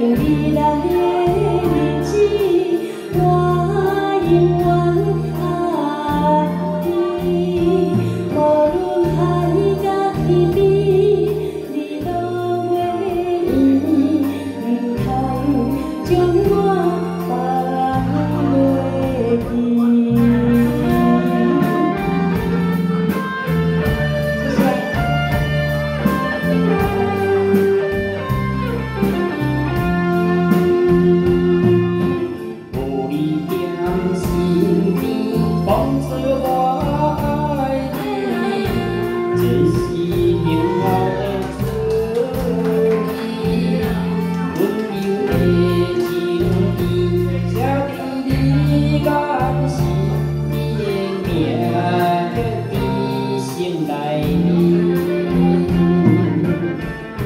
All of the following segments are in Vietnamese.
未来的日子我用我 bóng xưa có ai thế chỉ si hiểu nhau em xưa ước yêu để chiều đi sẽ đi đi gan si đi mẹ đại đi.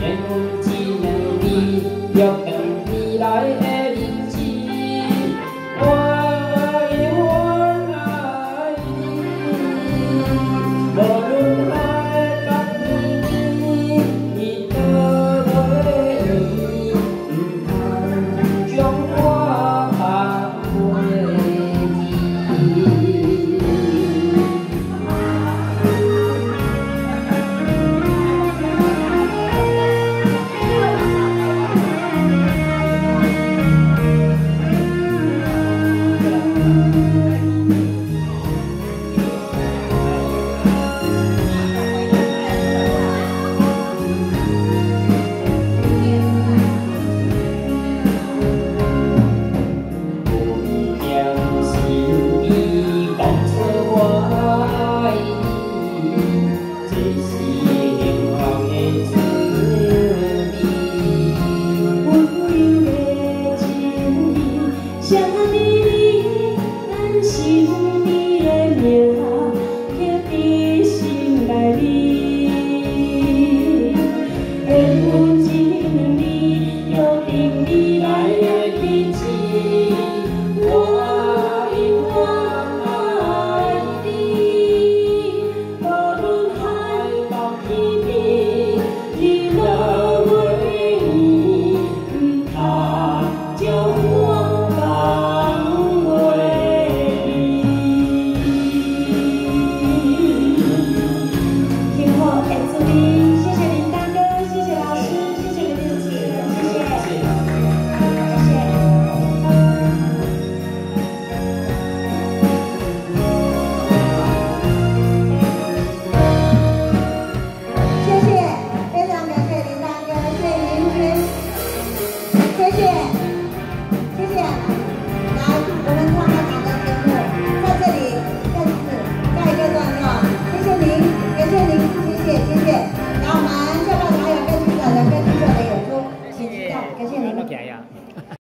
Nhân chi này đi dọc